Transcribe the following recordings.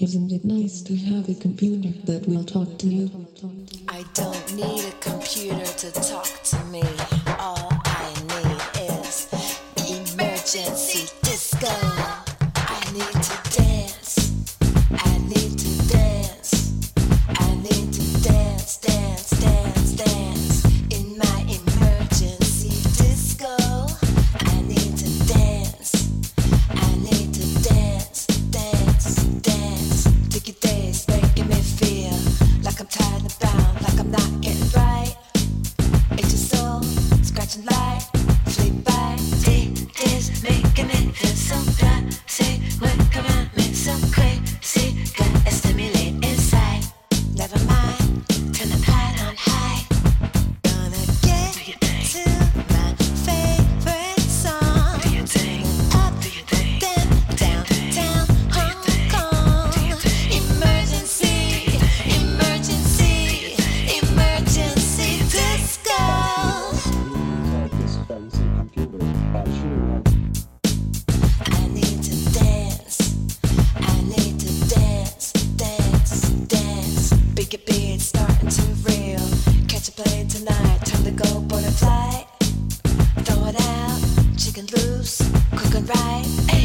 Isn't it nice to have a computer that will talk to you? I don't need a computer to talk to me. right.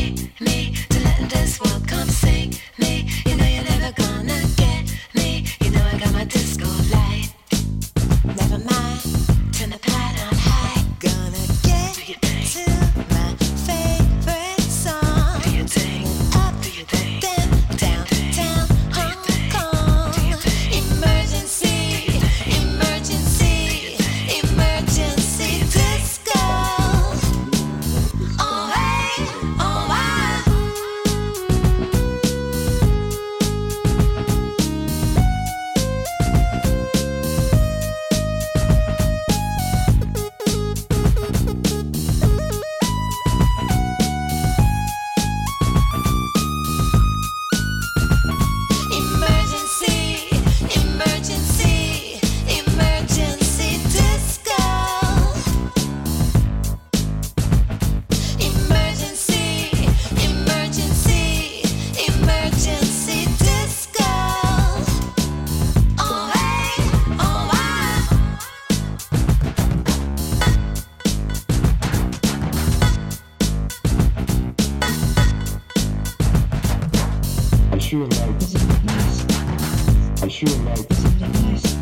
I sure like this.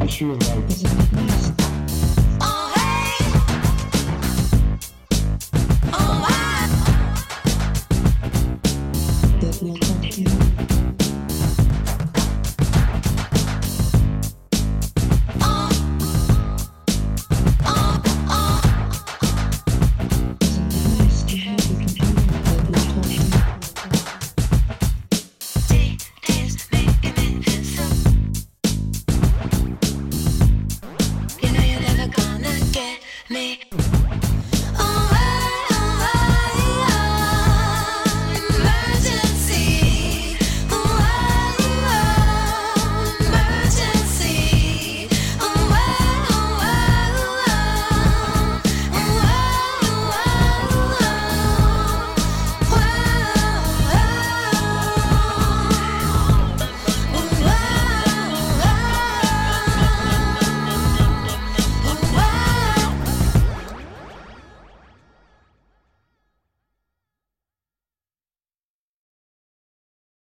I sure like this. me.